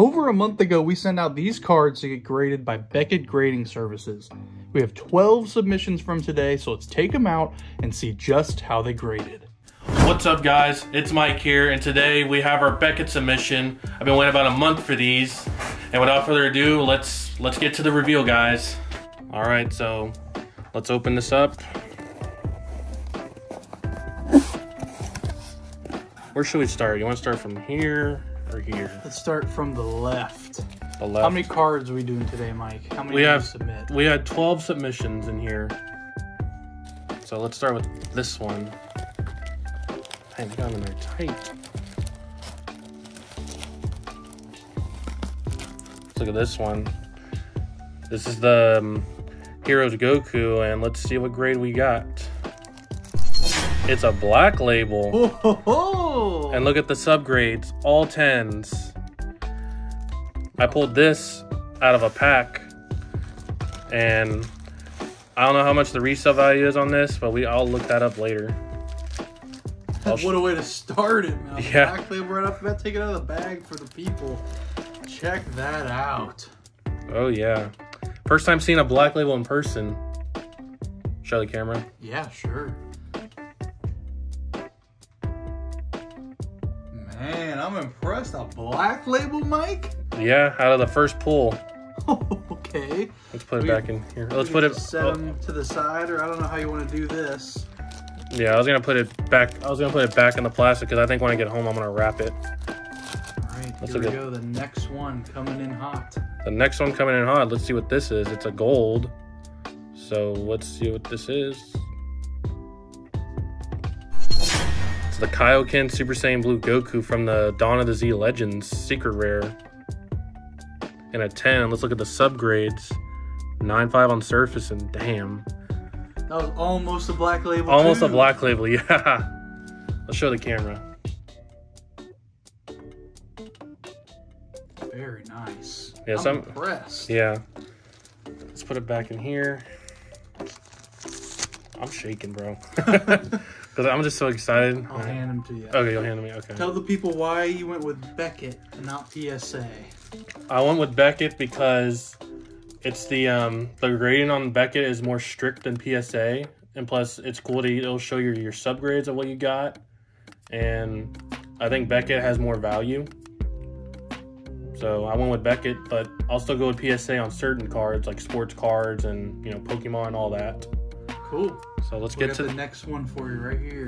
Over a month ago, we sent out these cards to get graded by Beckett Grading Services. We have 12 submissions from today, so let's take them out and see just how they graded. What's up guys? It's Mike here and today we have our Beckett submission. I've been waiting about a month for these. And without further ado, let's let's get to the reveal guys. All right, so let's open this up. Where should we start? You want to start from here or here? Let's start from the left. The left. How many cards are we doing today, Mike? How many we did have you submit? we had 12 submissions in here. So let's start with this one. I they got them there tight. Let's look at this one. This is the um, Heroes Goku, and let's see what grade we got. It's a black label. Oh, ho, ho. And look at the subgrades, all tens. I pulled this out of a pack, and I don't know how much the resale value is on this, but we I'll look that up later. I'll what a way to start it, man. Yeah. Black label right off the bat. Take it out of the bag for the people. Check that out. Oh yeah, first time seeing a black label in person. Show the camera. Yeah, sure. Man, I'm impressed. A black label, Mike? Yeah, out of the first pull. okay. Let's put it We- back in here. Let's put it. Set oh, them to the side, or I don't know how you want to do this. yeah, I was gonna put it back. I was gonna put it back in the plastic because I think when I get home I'm gonna wrap it. All right, Let's here we go. The next one coming in hot. The next one coming in hot. Let's see what this is. It's a gold. So let's see what this is. The Kaioken Super Saiyan Blue Goku from the Dawn of the Z Legends Secret Rare. And a 10. Let's look at the subgrades. 9.5 on surface and damn. That was almost a black label. Almost a black label, yeah. Let's show the camera. Very nice. Yeah, I'm some- impressed. Yeah. Let's put it back in here. I'm shaking, bro. Because I'm just so excited. I'll hand them to you. Okay, you'll hand them to me. Okay. Tell the people why you went with Beckett and not PSA. I went with Beckett because it's the um the grading on Beckett is more strict than PSA, and plus it's cool to it'll show you your subgrades of what you got, and I think Beckett has more value. So I went with Beckett, but I'll still go with PSA on certain cards like sports cards and you know Pokemon and all that. Cool. So let's We get to the next one for you right here.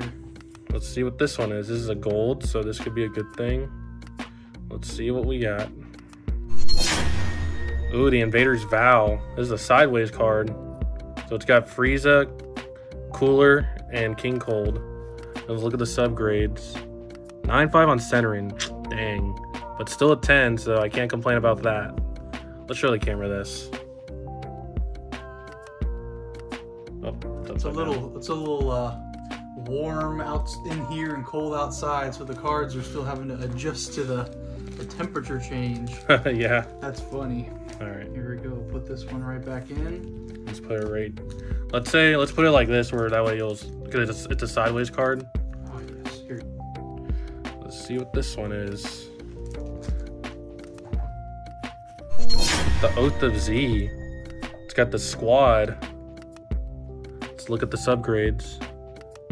let's see what this one is. This is a gold, so this could be a good thing. Let's see what we got. Ooh, the Invader's Vow. This is a sideways card. So it's got Frieza, Cooler, and King Cold. Let's look at the subgrades. 9-5 on centering. Dang. But still a 10, so I can't complain about that. Let's show the camera this. Oh, It's a upside down. little, it's a little uh, warm out in here and cold outside, so the cards are still having to adjust to the, the temperature change. yeah. That's funny. All right. Here we go. Put this one right back in. Let's put it right. Let's say let's put it like this, where that way you'll because it's, it's a sideways card. Oh yes. Here. Let's see what this one is. The Oath of Z. It's got the squad. Let's look at the subgrades.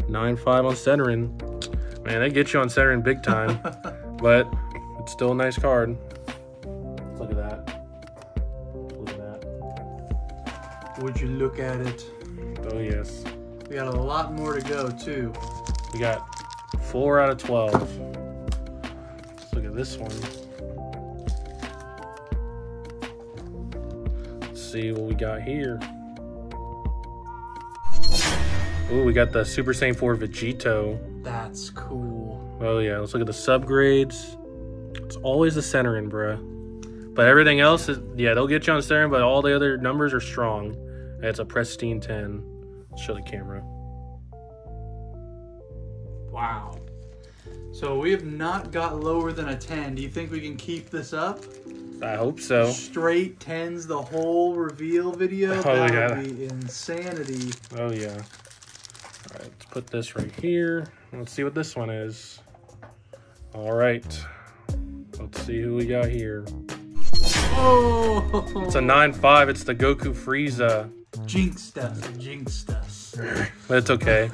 9.5 on centering. Man, they get you on centering big time, but it's still a nice card. Let's look at that. Look at that. Would you look at it? Oh yes. We got a lot more to go too. We got four out of 12. Let's look at this one. Let's see what we got here. Ooh, we got the Super Saiyan 4 Vegito. That's cool. Oh yeah, let's look at the subgrades. It's always the centering, bruh. But everything else is yeah, they'll get you on centering, but all the other numbers are strong. And it's a pristine 10. Let's show the camera. Wow. So we have not got lower than a 10. Do you think we can keep this up? I hope so. Straight 10s the whole reveal video? Oh, that yeah. would be insanity. Oh yeah. All right, let's put this right here. Let's see what this one is. All right. Let's see who we got here. Oh, It's a 9-5, It's the Goku Frieza. jinxed us. Jinxed us. But it's okay.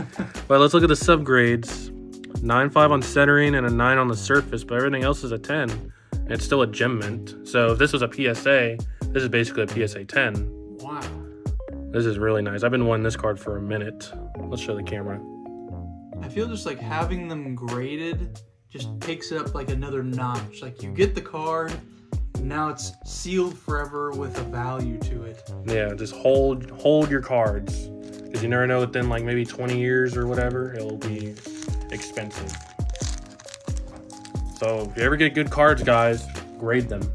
but let's look at the subgrades. 9-5 on centering and a 9 on the surface, but everything else is a 10. And it's still a gem mint. So if this was a PSA, this is basically a PSA 10. Wow. This is really nice. I've been wanting this card for a minute. Let's show the camera. I feel just like having them graded just takes it up like another notch. Like you get the card, now it's sealed forever with a value to it. Yeah, just hold hold your cards. Because you never know within like maybe 20 years or whatever, it'll be expensive. So if you ever get good cards, guys, grade them.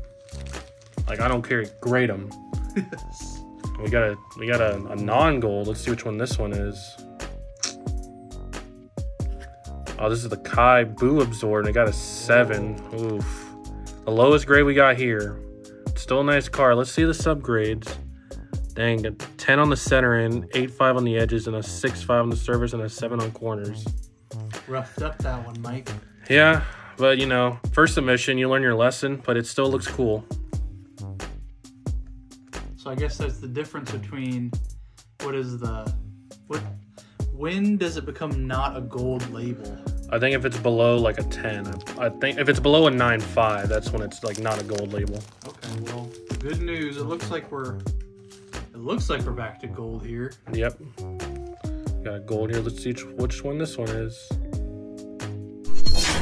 Like I don't care, grade them. We got a we got a, a non-gold. Let's see which one this one is. Oh, this is the Kai Boo Absorb, and it got a seven. Oof. The lowest grade we got here. Still a nice car. Let's see the subgrades. Dang, a 10 on the center end, 8-5 on the edges, and a 6-5 on the surface, and a 7 on corners. Roughed up that one, Mike. Yeah, but you know, first submission, you learn your lesson, but it still looks cool. So I guess that's the difference between what is the what when does it become not a gold label? I think if it's below like a 10, I think if it's below a 9-5, that's when it's like not a gold label. Okay, well, good news. It looks like we're it looks like we're back to gold here. Yep. Got a gold here. Let's see which, which one this one is.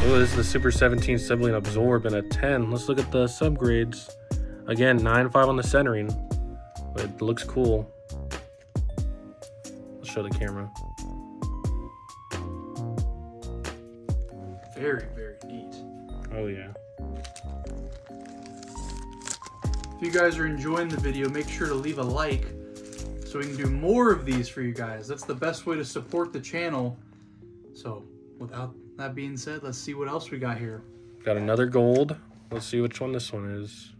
Oh, this is the Super 17 Sibling Absorb and a 10. Let's look at the subgrades. Again, 9-5 on the centering. But it looks cool. Let's show the camera. Very, very neat. Oh, yeah. If you guys are enjoying the video, make sure to leave a like so we can do more of these for you guys. That's the best way to support the channel. So, without that being said, let's see what else we got here. Got another gold. Let's see which one this one is.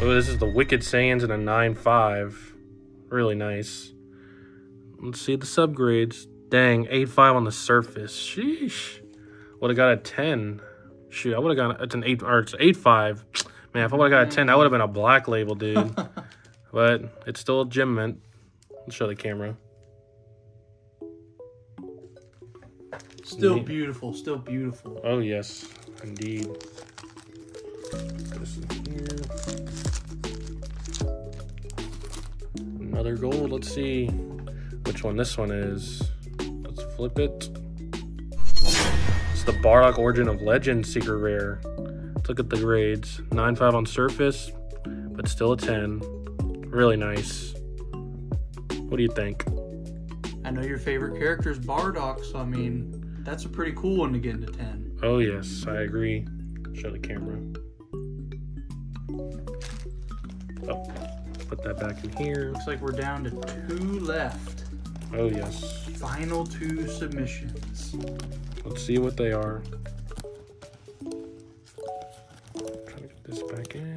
Oh, this is the Wicked Sands and a 9-5. Really nice. Let's see the subgrades. Dang, 8-5 on the surface. Sheesh. Would have got a 10. Shoot, I would have got it's an 8 or it's 8-5. Man, if I would have got a 10, that would have been a black label, dude. but it's still a gem mint. Let's show the camera. Still Neat. beautiful, still beautiful. Oh yes, indeed. Put this in here. Another gold. Let's see which one this one is. Let's flip it. It's the Bardock Origin of Legend Secret Rare. Let's look at the grades. 9.5 on surface, but still a 10. Really nice. What do you think? I know your favorite character is Bardock, so I mean, that's a pretty cool one to get into 10. Oh yes, I agree. Show the camera. Oh, put that back in here. Looks like we're down to two left. Oh yes. Final two submissions. Let's see what they are. Trying to get this back in.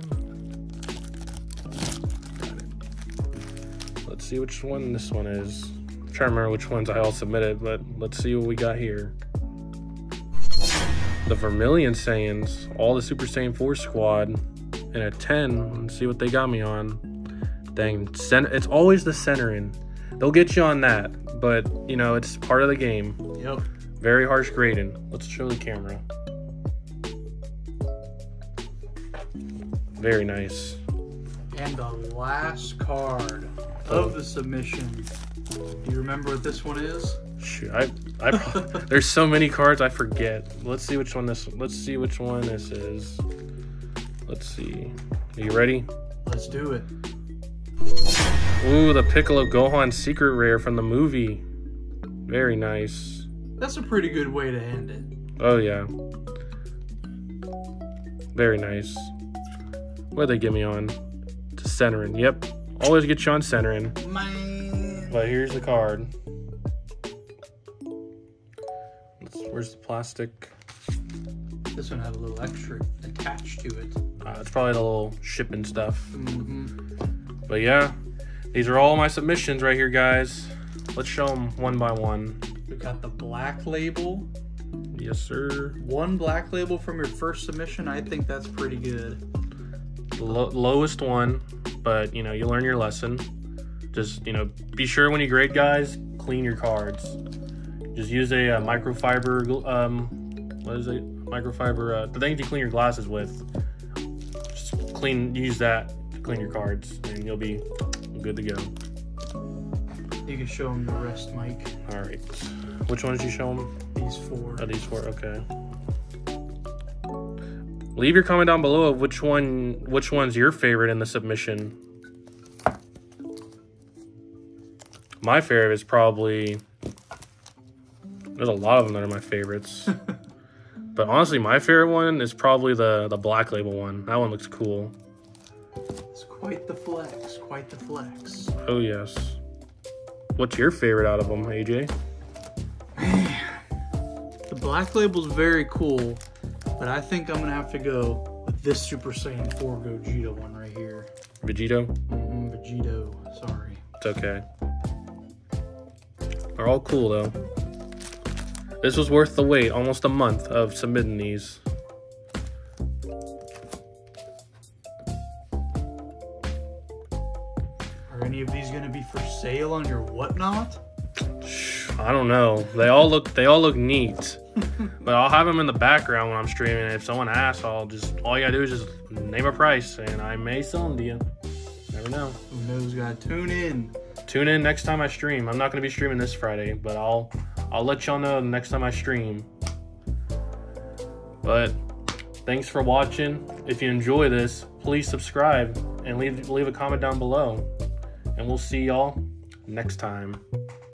Got it. Let's see which one this one is. I'm trying to remember which ones I all submitted, but let's see what we got here. The Vermilion Saiyans, all the Super Saiyan 4 squad, and a 10. Let's see what they got me on. Dang, center, it's always the centering. They'll get you on that, but you know, it's part of the game. Yep. Very harsh grading. Let's show the camera. Very nice. And the last card of oh. the submission. Do you remember what this one is? Shoot, I, I, there's so many cards I forget. Let's see which one this. Let's see which one this is. Let's see. Are you ready? Let's do it. Ooh, the Piccolo Gohan Secret Rare from the movie. Very nice. That's a pretty good way to end it. Oh yeah. Very nice. What'd they get me on? To centering. Yep. Always get you on centering. Man. But here's the card. Where's the plastic? This one had a little extra attached to it. Uh, it's probably the little shipping stuff. hmm But yeah, these are all my submissions right here, guys. Let's show them one by one. We've got the black label. Yes, sir. One black label from your first submission. I think that's pretty good. Lo- lowest one, but you know you learn your lesson. Just you know, be sure when you grade guys, clean your cards. Just use a, uh microfiber. Um, what is it? Microfiber. Uh, the thing you clean your glasses with. Just clean. Use that clean your cards, and you'll be good to go. You can show them the rest, Mike. All right. Which ones you show them? These four. Oh, these four. Okay. Leave your comment down below of which one, which one's your favorite in the submission. My favorite is probably. There's a lot of them that are my favorites, but honestly, my favorite one is probably the the black label one. That one looks cool. Quite the flex. Quite the flex. Oh yes. What's your favorite out of them, AJ? The black label's very cool, but I think I'm gonna have to go with this Super Saiyan 4 Gogeta one right here. Vegito. Mm, Vegito. Sorry. It's okay. They're all cool though. This was worth the wait, almost a month of submitting these. For sale on your whatnot? I don't know. They all look they all look neat. but I'll have them in the background when I'm streaming. If someone asks, I'll just all you gotta do is just name a price, and I may sell them to you. Never know. Who knows? Gotta tune in. Tune in next time I stream. I'm not gonna be streaming this Friday, but I'll I'll let y'all know the next time I stream. But thanks for watching. If you enjoy this, please subscribe and leave leave a comment down below. And we'll see y'all next time.